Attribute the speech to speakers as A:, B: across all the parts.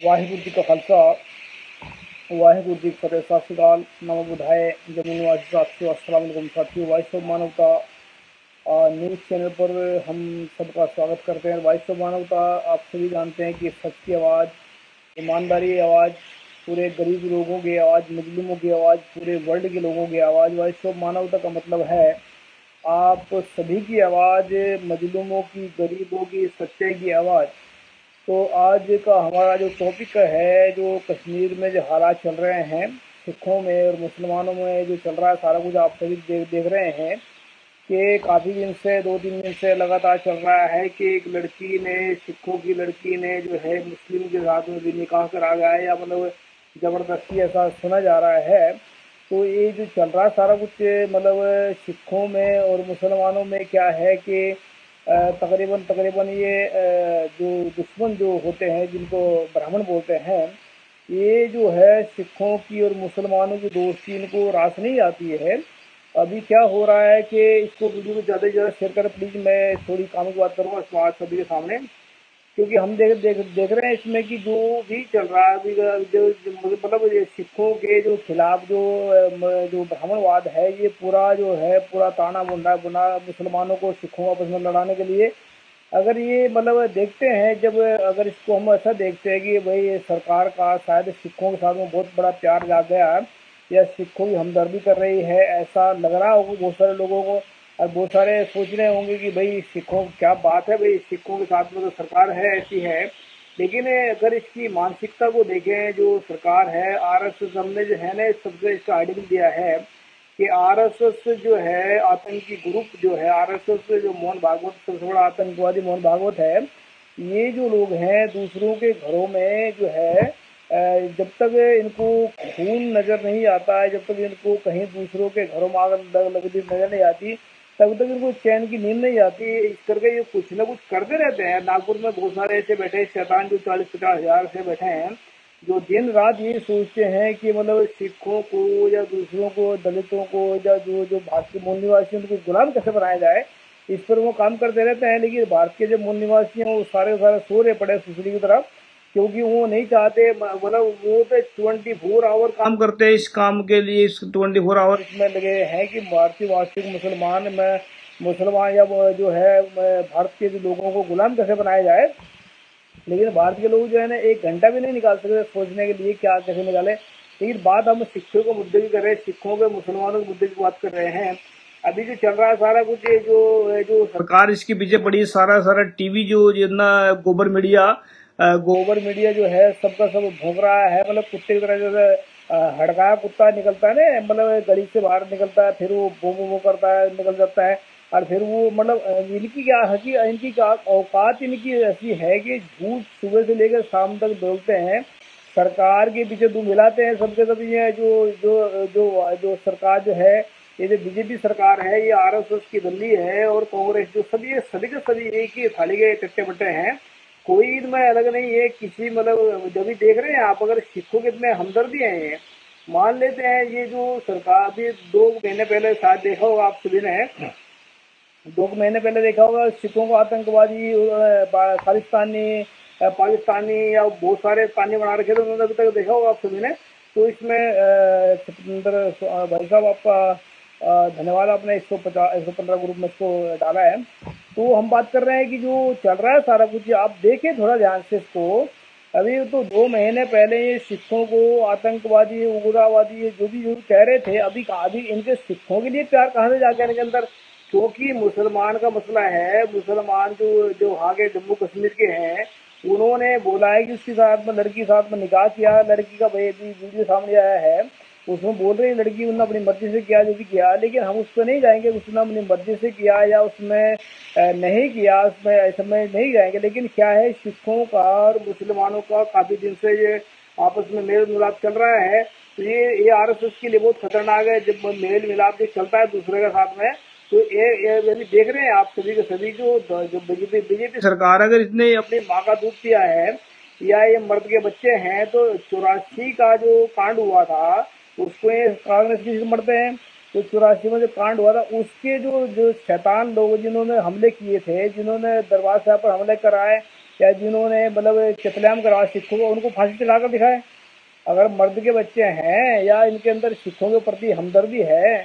A: ਵਾਹਿਗੁਰੂ ਜੀ ਕਾ ਖਾਲਸਾ ਵਾਹਿਗੁਰੂ ਜੀ ਕੀ ਫਤਿਹ ਸਤਿ ਸ਼੍ਰੀ ਅਕਾਲ ਨਮੋ बुधाए जम्मू निवासी साथियों अस्सलाम वालेकुम साथियों voice of Manavta news channel पर हम सबका स्वागत करते हैं वॉइस ऑफ मानवता आप सभी जानते हैं कि सच की आवाज़ ईमानदारी आवाज़ पूरे गरीब लोगों की आवाज़ मुस्लिमों की आवाज़ पूरे वर्ल्ड के लोगों की आवाज़ वॉइस ऑफ मानवता का मतलब है आप सभी की आवाज़ मजलूमों की गरीबों की सच्चे की आवाज़ तो आज का हमारा जो टॉपिक है, जो कश्मीर में जो हालात चल रहे हैं, सिखों में और मुसलमानों में जो चल रहा है, सारा कुछ आप सभी देख देख रहे हैं कि काफ़ी दिन से, दो तीन दिन से लगातार चल रहा है कि एक लड़की ने, सिखों की लड़की ने जो है मुस्लिम के साथ में भी निकाह करा गया है या मतलब ज़बरदस्ती ऐसा सुना जा रहा है। तो ये जो चल रहा है सारा कुछ मतलब सिखों में और मुसलमानों में क्या है कि तकरीबन तकरीबन ये जो दुश्मन जो होते हैं, जिनको ब्राह्मण बोलते हैं, ये जो है सिखों की और मुसलमानों की दोस्ती, इनको रास नहीं आती है। अभी क्या हो रहा है कि इसको वीडियो को ज़्यादा से ज़्यादा शेयर करें प्लीज़ मैं थोड़ी काम की बात करूँगा सभी के सामने। क्योंकि हम देख देख देख रहे हैं इसमें कि जो भी चल रहा है, अभी जो मतलब सिखों के जो खिलाफ जो जो ब्राह्मणवाद है, ये पूरा जो है, पूरा ताना बुना बुना मुसलमानों को सिखों आपस में लड़ाने के लिए, अगर ये मतलब देखते हैं, जब अगर इसको हम ऐसा देखते हैं कि भाई सरकार का शायद सिखों के साथ में बहुत बड़ा प्यार जाग गया, या सिखों की हमदर्दी कर रही है, ऐसा लग रहा होगा बहुत सारे लोगों को और बहुत सारे सोच रहे होंगे कि भाई सिखों, क्या बात है भाई, सिखों के साथ में तो सरकार है, ऐसी है। लेकिन अगर इसकी मानसिकता को देखें, जो सरकार है आर एस एस हमने जो है ना सबसे इसका आइडियल दिया है कि आर एस एस जो है, आतंकी ग्रुप जो है आर एस एस जो मोहन भागवत सबसे बड़ा आतंकवादी मोहन भागवत है, ये जो लोग हैं, दूसरों के घरों में जो है जब तक इनको खून नज़र नहीं आता है, जब तक इनको कहीं दूसरों के घरों में आग लगती नज़र नहीं आती तब तक इनको चैन की नींद नहीं आती। है इस करके ये कुछ ना कुछ करते रहते हैं। नागपुर में बहुत सारे ऐसे बैठे शैतान जो चालीस पचास हज़ार से बैठे हैं, जो दिन रात ये सोचते हैं कि मतलब सिखों को या दूसरों को, दलितों को या जो जो भारत के मूल निवासी उनको गुलाम कैसे बनाया जाए, इस पर वो काम करते रहते हैं। लेकिन भारत के जो मूल निवासी हैं, वो सारे सारे सो रहे पड़े सुसरी की तरफ़। क्योंकि वो नहीं चाहते मतलब वो तो ट्वेंटी फोर आवर काम करते हैं इस काम के लिए, इस ट्वेंटी फोर आवर इसमें लगे हैं कि भारतीय वास्तविक मुसलमान, में मुसलमान या जो है भारत के लोगों को गुलाम कैसे बनाया जाए? लेकिन भारत के लोग जो है ना, एक घंटा भी नहीं निकाल सकते सोचने के लिए क्या कैसे निकाले। लेकिन बात हम सिखों के मुद्दे की कर रहे हैं, सिखों के मुसलमानों के मुद्दे की बात कर रहे हैं। अभी जो चल रहा है सारा कुछ जो जो सरकार इसके पीछे पड़ी सारा सारा टीवी जो, जितना गोबर मीडिया गोबर मीडिया जो है, सबका सब भोंक रहा है। मतलब कुत्ते की तरह जैसे हड़काया कुत्ता निकलता है ना मतलब गली से बाहर निकलता है, फिर वो बो बो करता है, निकल जाता है। और फिर वो मतलब इनकी क्या, हकी, इनकी क्या औकात इनकी ऐसी है कि झूठ सुबह से लेकर शाम तक बोलते हैं। सरकार के पीछे दो मिलाते हैं सबके सब, ये जो जो जो जो सरकार जो है, ये जो बीजेपी सरकार है, ये आरएसएस की दल्ली है और कांग्रेस जो सभी सभी के सभी एक ही थाली के चट्टे बट्टे हैं। कोई ईद में अलग नहीं है, किसी मतलब जब भी देख रहे हैं आप, अगर सिखों के इतने हमदर्दी हैं। मान लेते हैं ये जो सरकार भी दो महीने पहले शायद देखा होगा आप सभी ने। दो महीने पहले देखा होगा सिखों को आतंकवादी खालिस्तानी पाकिस्तानी या बहुत सारे पानी बना रखे थे, उन्होंने अभी तक देखा होगा आप सभी ने। तो इसमें भाई साहब आपका धन्यवाद, आपने एक सौ पचास, एक सौ पंद्रह ग्रुप में इसको डाला है। तो हम बात कर रहे हैं कि जो चल रहा है सारा कुछ, आप देखें थोड़ा ध्यान से इसको। अभी तो दो महीने पहले ये सिखों को, आतंकवादी, उग्रवादी जो भी जो कह रहे थे, अभी अभी इनके सिखों के लिए प्यार कहाँ से जाके इनके अंदर? क्योंकि मुसलमान का मसला है, मुसलमान जो जो वहाँ के जम्मू कश्मीर के हैं, उन्होंने बोला है कि उसके साथ में, लड़की साथ में निकाह किया, लड़की का भाई वीडियो सामने आया है। उसमें बोल रही लड़की उन्होंने अपनी मर्ज़ी से किया जो भी किया, लेकिन हम उस पर नहीं जाएँगे, उसने अपनी मर्ज़ी से किया या उसमें नहीं किया, उसमें ऐसे में नहीं जाएँगे। लेकिन क्या है, सिखों का और मुसलमानों का काफ़ी दिन से ये आपस में मेल मिलाप चल रहा है। तो ये ये आर एस एस के लिए बहुत खतरनाक है, जब मेल मिलाप जो चलता है दूसरे के साथ में तो ये ये देख रहे हैं आप सभी के सभी जो जो बीजेपी बीजेपी सरकार अगर इसने अपनी माँ का दूध पिया है, या ये मर्द के बच्चे हैं तो चौरासी का जो कांड हुआ था उसको ये कांग्रेस किसी मरते हैं। तो चौरासी में जो कांड हुआ था, उसके जो जो शैतान लोग जिन्होंने हमले किए थे, जिन्होंने दरबार साहब पर हमले कराए, या जिन्होंने मतलब कतलेआम करा सिखों को, उनको फांसी चलाकर दिखाए। अगर मर्द के बच्चे हैं, या इनके अंदर सिखों के प्रति हमदर्दी है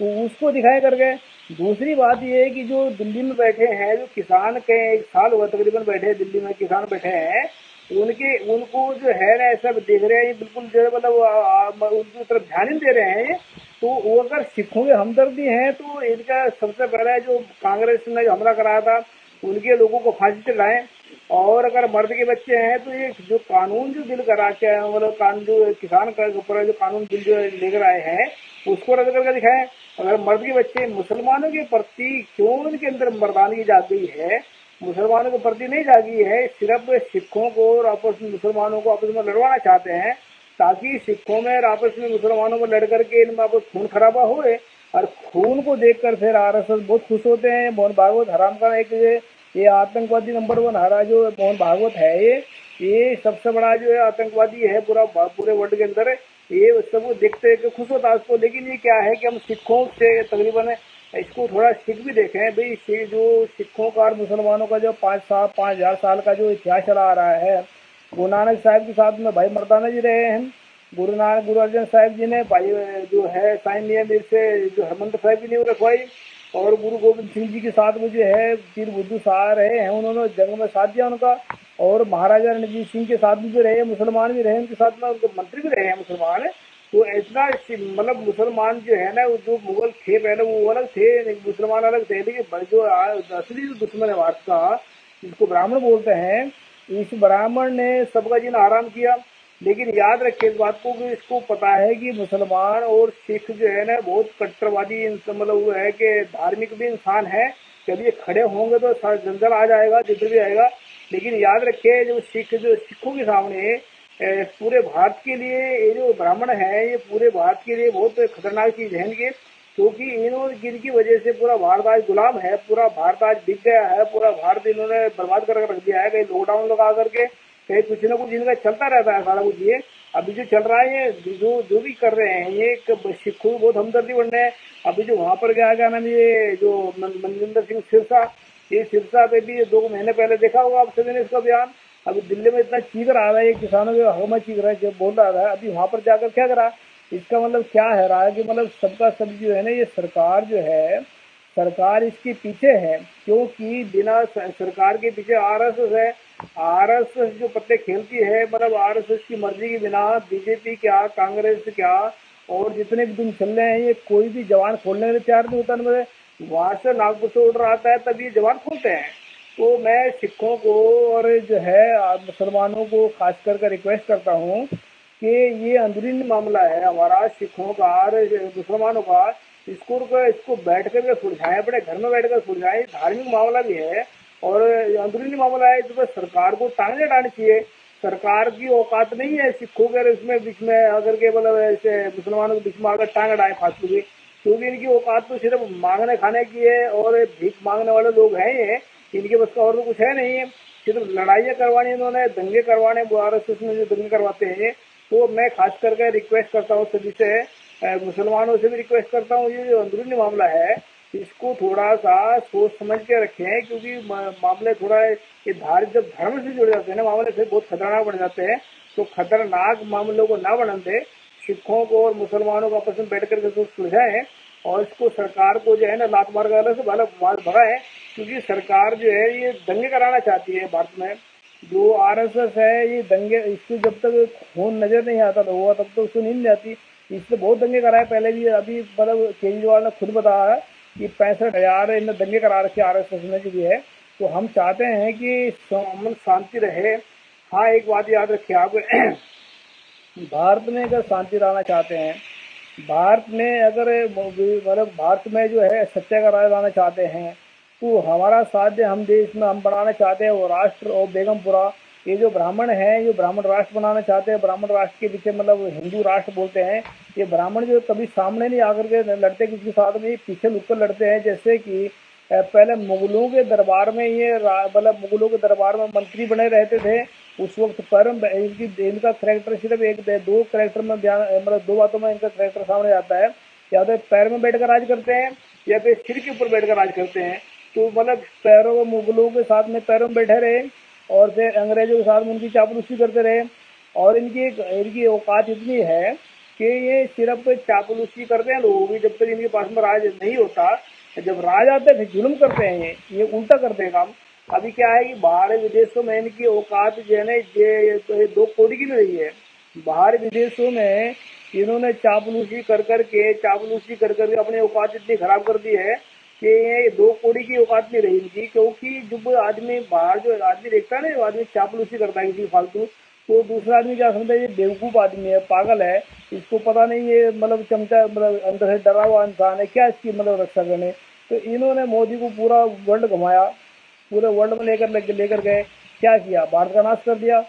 A: तो उसको दिखाए करके। दूसरी बात ये है कि जो दिल्ली में बैठे हैं, जो किसान के एक साल हुआ तकरीबन बैठे दिल्ली में किसान बैठे हैं उनके, उनको जो है ना, ऐसा देख रहे हैं बिल्कुल जो है मतलब उनकी तरफ़ ध्यान नहीं दे रहे हैं तो वो अगर सिखों के हमदर्दी हैं तो इनका सबसे पहला जो कांग्रेस ने जो हमला कराया था, उनके लोगों को फांसी चलाएँ और अगर मर्द के बच्चे हैं तो ये जो कानून जो बिल करा के मतलब कानून जो किसान के ऊपर जो कानून बिल जो लेकर आए हैं, उसको रद्द करके दिखाएँ। अगर मर्द के बच्चे मुसलमानों के प्रति क्यों उनके अंदर मर्दानगी गई है मुसलमानों के प्रति नहीं जागी है, सिर्फ़ सिखों को और आपस में मुसलमानों को आपस में लड़वाना चाहते हैं, ताकि सिखों में और आपस में मुसलमानों में लड़ करके इनमें आपस खून खराबा हो और खून को देख कर फिर आर एस एस बहुत खुश होते हैं। मोहन भागवत हराम का एक ये आतंकवादी नंबर वन हरा जो मोहन भागवत है, ये ये सबसे बड़ा जो है आतंकवादी है पूरा, पूरे वर्ल्ड के अंदर। ये सब देखते हैं कि खुश होता है उसको, लेकिन ये क्या है कि हम सिखों से तकरीबन इसको थोड़ा सिख भी देखें। भाई जो सिखों का और मुसलमानों का जो पाँच साल पाँच हज़ार साल का जो इतिहास चला आ रहा है, गुरु नानक साहब के साथ में भाई मर्दाना जी रहे हैं। गुरु नानक, गुरु अर्जन साहब जी ने भाई जो है, साइन नियम से, जो हरमंदर साहब की नींव रखवाई। और गुरु गोविंद सिंह जी के साथ में जो है, पीर बुद्धू शाह रहे हैं, उन्होंने जंग में साथ दिया उनका। और महाराजा रणजीत सिंह के साथ भी जो रहे मुसलमान भी रहे उनके साथ में, उनके मंत्री भी रहे हैं मुसलमान। तो इतना मतलब मुसलमान जो है ना जो मुगल थे, पहले वो अलग थे मुसलमान अलग थे, लेकिन जो असली जो दुश्मन है भारत का जिसको ब्राह्मण बोलते हैं इस ब्राह्मण ने सबका जिन आराम किया। लेकिन याद रखे इस बात को कि इसको पता है कि मुसलमान और सिख जो है ना, बहुत कट्टरवादी मतलब वो है कि धार्मिक भी इंसान है। जब ये खड़े होंगे तो जंजल आ जाएगा, जिधर भी आएगा। लेकिन याद रखे जो सिख जो, सिखों के सामने पूरे भारत के लिए ये जो ब्राह्मण है, ये पूरे भारत के लिए बहुत खतरनाक चीज़ है इनके क्योंकि इन्होंने जिनकी वजह से पूरा भारत आज गुलाम है, पूरा भारत आज बिक गया है, पूरा भारत इन्होंने बर्बाद कर रख दिया है, कहीं लॉकडाउन लगा करके, कहीं कुछ ना कुछ इनका चलता रहता है सारा कुछ ये। अभी जो चल रहा है जो जो भी कर रहे हैं, ये सिखों बहुत हमदर्दी बन रहे हैं। अभी जो वहाँ पर गया, क्या नाम ये जो मनजिंदर सिंह सिरसा, ये सिरसा पे भी दो महीने पहले देखा होगा आप सभी ने इसका बयान। अभी दिल्ली में इतना चीख रहा है, ये किसानों के हक में चीख रहा है, जो बोल रहा था, अभी वहाँ पर जाकर क्या करा? इसका मतलब क्या है? रहा है कि मतलब सबका सब जो है ना, ये सरकार जो है, सरकार इसके पीछे है, क्योंकि बिना सरकार के पीछे आरएसएस है। आरएसएस जो पत्ते खेलती है मतलब आरएसएस की मर्ज़ी के बिना बीजेपी क्या, कांग्रेस क्या, और जितने भी दिन चल रहे हैं, ये कोई भी जवान खोलने के लिए तैयार नहीं होता। मतलब वहाँ से नागपुर से उड़ आता है तब ये जवान खोलते हैं। तो मैं सिखों को और जो है मुसलमानों को खास कर रिक्वेस्ट करता हूँ कि ये अंदरूनी मामला है हमारा सिखों का और मुसलमानों का। इसको इसको बैठ कर के सुलझाएँ, अपने घर में बैठ कर सुलझाएँ। धार्मिक मामला भी है और अंदरूनी मामला है तो सरकार को टांगे डालनी चाहिए। सरकार की औकात नहीं है सिखों के इसमें बीच में अगर के मतलब ऐसे मुसलमानों के बीच में अगर टांग डाए फालतू की, क्योंकि इनकी औकात तो सिर्फ़ मांगने खाने की है और भीख मांगने वाले लोग हैं इनके बस का और तो कुछ है नहीं है। सिर्फ़ लड़ाइयाँ करवानी इन्होंने, दंगे करवाने आर एस एस में जो दंगे करवाते हैं तो मैं खास करके रिक्वेस्ट करता हूँ सभी से मुसलमानों से भी रिक्वेस्ट करता हूँ। ये जो अंदरूनी मामला है, इसको थोड़ा सा सोच समझ के रखें, क्योंकि मामले थोड़ा ये धार, जब धर्म से जुड़ जाते हैं ना, मामले फिर बहुत खतरनाक बन जाते हैं। तो खतरनाक मामलों को ना बनने दे सिखों को और मुसलमानों को आपस में बैठ करके सुलझाएँ और इसको सरकार को जो है ना, लात मार वाले से भला भगाए क्योंकि सरकार जो है, ये दंगे कराना चाहती है भारत में। जो आरएसएस है, ये दंगे, इसको जब तक खून नज़र नहीं आता था हुआ, तब तक तो उसको नींद आती। इससे बहुत दंगे कराए, पहले भी अभी मतलब केजरीवाल ने खुद बताया कि पैंसठ हज़ार इनने दंगे करा रखे आर एस एस में जो भी है। तो हम चाहते हैं कि अमन शांति रहे। हाँ एक बात याद रखिए आप। भारत में अगर शांति लाना चाहते हैं, भारत में अगर मतलब भारत में जो है सत्य का राज लाना चाहते हैं तो हमारा साध्य हम देश में हम बनाना चाहते हैं वो राष्ट्र और बेगमपुरा। ये जो ब्राह्मण है, ये ब्राह्मण राष्ट्र बनाना चाहते हैं। ब्राह्मण राष्ट्र के पीछे मतलब हिंदू राष्ट्र बोलते हैं। ये ब्राह्मण जो कभी सामने नहीं आकर के लड़ते, किसी साथ में पीछे लुक कर लड़ते हैं। जैसे कि पहले मुगलों के दरबार में ये मतलब मुगलों के दरबार में मंत्री बने रहते थे। उस वक्त परम इनकी, इनका करेक्टर सिर्फ़ एक दो करेक्टर में ध्यान मतलब दो बातों में इनका करेक्टर सामने आता है। या तो पैर में बैठकर राज करते हैं, या फिर सिर के ऊपर बैठकर राज करते हैं। तो मतलब पैरों में मुगलों के साथ में पैरों में बैठे रहे और फिर अंग्रेज़ों के साथ में उनकी चापलूसी करते रहे। और इनकी एक, इनकी औकात इतनी है कि ये सिर्फ़ चापलूसी करते हैं लोग भी जब तक इनके पास में राज नहीं होता। जब राज आते हैं, फिर जुल्म करते हैं ये ये उल्टा करते हैं काम। अभी क्या है कि बाहर विदेशों में इनकी औकात जो है ना, ये दो कोड़ी की रही है। बाहर विदेशों में इन्होंने चापलूसी कर कर के चापलूसी कर कर के अपनी औकात इतनी खराब कर दी है कि दो कोड़ी की औकात नहीं रही इनकी क्योंकि जब आदमी बाहर जो आदमी देखता है ना आदमी चापलूसी करता है किसी फालतू तो दूसरा आदमी क्या समझता है, ये बेवकूफ़ आदमी है, पागल है, इसको पता नहीं ये मतलब चमचा मतलब अंदर से डरा हुआ इंसान है, क्या इसकी मतलब रक्षा करने? तो इन्होंने मोदी को पूरा वर्ल्ड घुमाया, पूरे वर्ल्ड में लेकर लेकर गए, क्या किया? भारत का नाश कर दिया,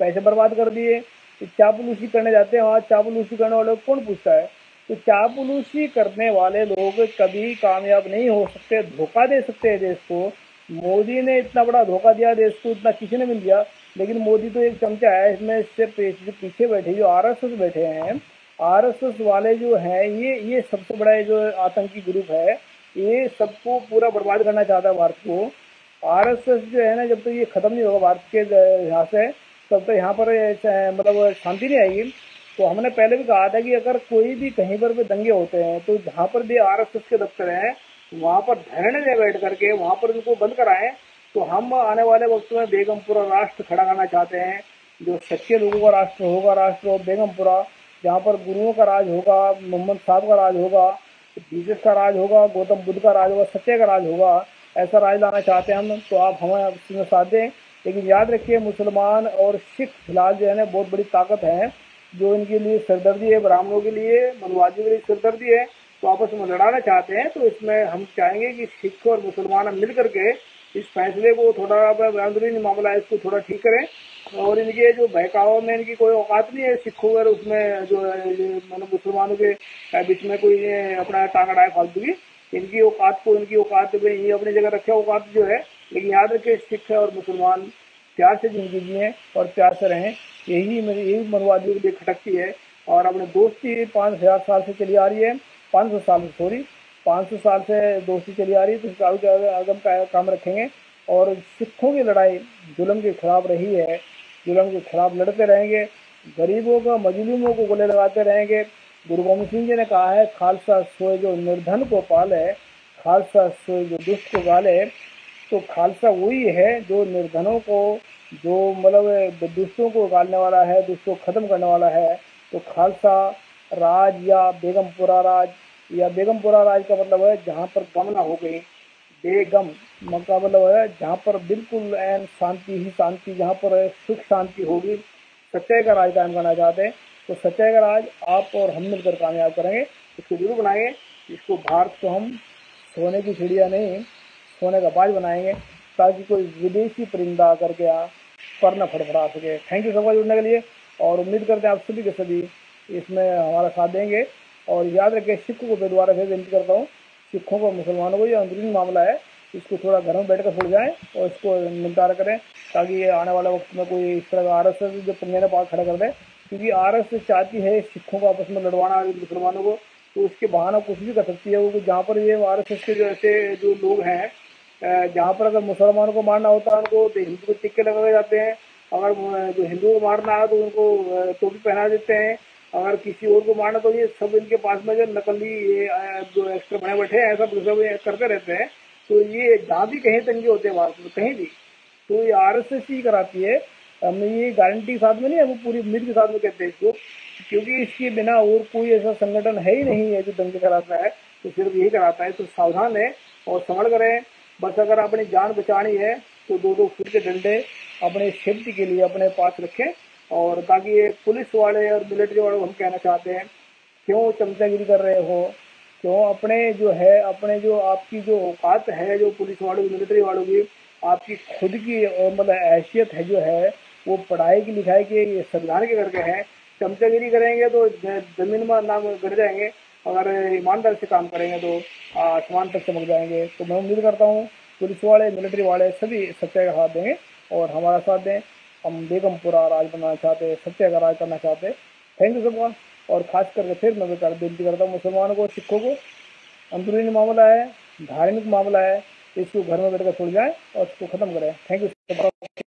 A: पैसे बर्बाद कर दिए चापलूसी करने जाते हैं, वहाँ चापलूसी करने वाले कौन पूछता है? तो चापलूसी करने वाले लोग कभी कामयाब नहीं हो सकते, धोखा दे सकते हैं देश को। मोदी ने इतना बड़ा धोखा दिया, देश को इतना किसी ने मिल दिया लेकिन मोदी तो एक चमचा है, इसमें इससे पीछे बैठे, जो आरएसएस बैठे हैं, आरएसएस वाले जो हैं, ये ये सबसे बड़ा जो आतंकी ग्रुप है, ये सबको पूरा बर्बाद करना चाहता है भारत को। आरएसएस जो है ना, जब तक तो ये खत्म नहीं होगा भारत के यहाँ से, तब तक तो यहाँ पर मतलब शांति नहीं आएगी। तो हमने पहले भी कहा था कि अगर कोई भी कहीं पर भी दंगे होते हैं तो जहाँ पर भी आरएसएस के दफ्तर हैं, वहाँ पर धरने दे बैठ करके वहाँ पर उनको बंद कराएँ तो हम आने वाले वक्त में बेगमपुरा राष्ट्र खड़ा करना चाहते हैं, जो सच्चे लोगों का राष्ट्र होगा, राष्ट्र हो बेगमपुरा, जहाँ पर गुरुओं का राज होगा, मोहम्मद साहब का राज होगा जीसस का राज होगा, गौतम बुद्ध का राज होगा, सच्चे का राज होगा, ऐसा राज लाना चाहते हैं हम तो आप हमें साथ दें। लेकिन याद रखिए, मुसलमान और सिख फ़िलहाल जो है ना, बहुत बड़ी ताकत है। जो इनके लिए सरदर्दी है, ब्राह्मणों के लिए, मनवादियों के लिए सरदर्दी है तो आपस में लड़ाना चाहते हैं तो इसमें हम चाहेंगे कि सिख और मुसलमान मिल करके इस फैसले को थोड़ा मामला है, इसको थोड़ा ठीक करें। और इनके जो बहकावों में इनकी कोई औकात नहीं है, सिखों अगर उसमें जो मतलब मुसलमानों के बीच में कोई अपना टांगड़ा है फालतू की, इनकी औकात को, इनकी औकात में ये अपनी जगह रखे औकात जो है, लेकिन याद रखे, सिख और मुसलमान प्यार से ज़िंदगी जिए और प्यार से रहें। यही मेरी, यही मनवादियों के लिए खटकती है और अपने दोस्ती पाँच हज़ार साल से चली आ रही है। पाँच सौ साल सॉरी पाँच सौ साल से दोस्ती चली आ रही है। तो आगे आगम का काम रखेंगे और सिखों की लड़ाई जुल्म के खिलाफ रही है। जुल्म के खिलाफ लड़ते रहेंगे। गरीबों का, मजलूमों को गले लगाते रहेंगे। गुरु गोविंद सिंह जी ने कहा है, खालसा सोए जो निर्धन को पाले खालसा सोए जो दुष्ट को गाले तो खालसा वही है जो निर्धनों को, जो मतलब दुष्टों को उगालने वाला है, दुष्टों को ख़त्म करने वाला है। तो खालसा राज या बेगमपुरा राज, या बेगमपुरा राज का मतलब है जहाँ पर गम हो गई। बेगम का मतलब है जहाँ पर बिल्कुल एन शांति, ही शांति, जहाँ पर सुख शांति होगी। सच्चाई का राज कायम करना चाहते हैं। तो सच्चाई का राज आप और हम मिलकर कामयाब करेंगे। इसको ज़रूर बनाएँगे इसको भारत को हम सोने की चिड़िया नहीं सोने का बाज बनाएँगे ताकि कोई विदेशी परिंदा आकर के यहाँ पर न फड़फड़ा सके। थैंक यू सब जुड़ने के लिए और उम्मीद करते हैं आप सभी के सभी इसमें हमारा साथ देंगे। और याद रखें, सिखों को मैं दोबारा फिर विनती करता हूँ, सिखों को मुसलमानों को ये अंदरूनी मामला है, इसको थोड़ा घर में बैठ कर फुल जाएँ और इसको निपटारा करें ताकि ये आने वाले वक्त में कोई इस तरह का आर एस एस जो पंजे पास खड़ा कर दे। क्योंकि आर एस एस चाहती है सिखों को आपस में लड़वाना मुसलमानों को तो उसके बहाना कुछ भी कर सकती है वो, जहाँ पर ये आर एस एस के जो ऐसे जो लोग हैं जहाँ पर अगर मुसलमानों को मारना होता है, उनको तो हिंदू को टिक्के लगाए जाते हैं। अगर जो हिंदुओं को मारना है तो उनको टोपी पहना देते हैं। अगर किसी और को मारना तो ये सब इनके पास में जो नकली, ये जो एक्स्ट्रा बने बैठे हैं, ऐसा सब करते रहते हैं। तो ये जहाँ भी कहीं तंगे होते हैं भारत में कहीं भी तो ये आर एस एस ही कराती है। हम ये गारंटी साथ में नहीं है वो पूरी उम्मीद के साथ में कहते हैं इसको, क्योंकि इसके बिना और कोई ऐसा संगठन है ही नहीं है जो दंगे कराता है। तो सिर्फ़ यही कराता है तो सावधान है और समझ करें बस अगर अपनी जान बचानी है तो दो दो फुट के डंडे अपने सेफ्टी के लिए अपने पास रखें और ताकि ये पुलिस वाले और मिलिट्री वाले हम कहना चाहते हैं, क्यों चमचागिरी कर रहे हो? क्यों अपने जो है, अपने जो आपकी जो औकात है, जो पुलिस वालों की, मिलिट्री वालों की, आपकी खुद की मतलब हैसियत है जो है, वो पढ़ाई की लिखाई की संविधान के करके है। चमचागिरी करेंगे तो ज़मीन में नाम गिर जाएँगे। अगर ईमानदारी से काम करेंगे तो आसमान तक चमक जाएँगे। तो मैं उम्मीद करता हूँ, पुलिस वाले मिलिट्री वाले सभी सच्चाई का साथ देंगे और हमारा साथ दें। हम बेगमपुरा राज बनाना चाहते सत्य का राज करना चाहते। थैंक यू सबका और खास करके फिर मैं कर, विनती करता हूँ मुसलमानों को, सिखों को। अंदरूनी मामला है, धार्मिक मामला है, इसको घर में बैठ कर छोड़ जाए और इसको ख़त्म करें। Thank you